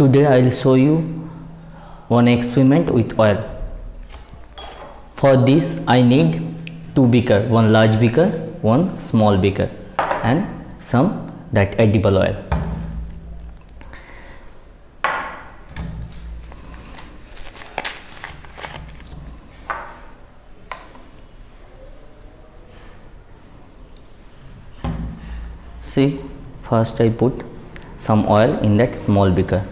Today I will show you one experiment with oil. For this I need two beaker, one large beaker, one small beaker and some that edible oil. See first I put some oil in that small beaker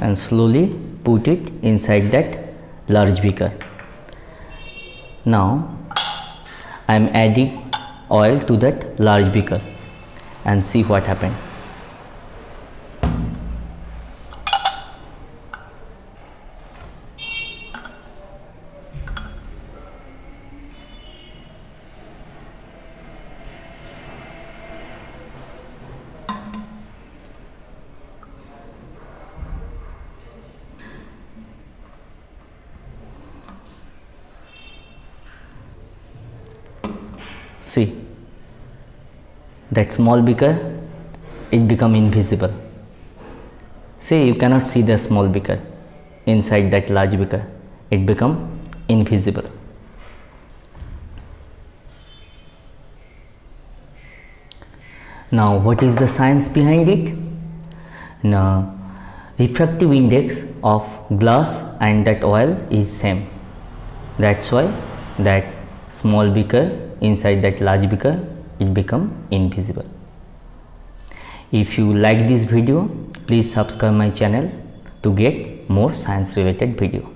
and slowly put it inside that large beaker. Now I am adding oil to that large beaker and see what happened. See that small beaker it become invisible. See you cannot see the small beaker. Inside that large beaker it become invisible. Now what is the science behind it? Now refractive index of glass and that oil is same. That's why that small beaker inside that large beaker it become invisible. If you like this video please subscribe my channel to get more science related video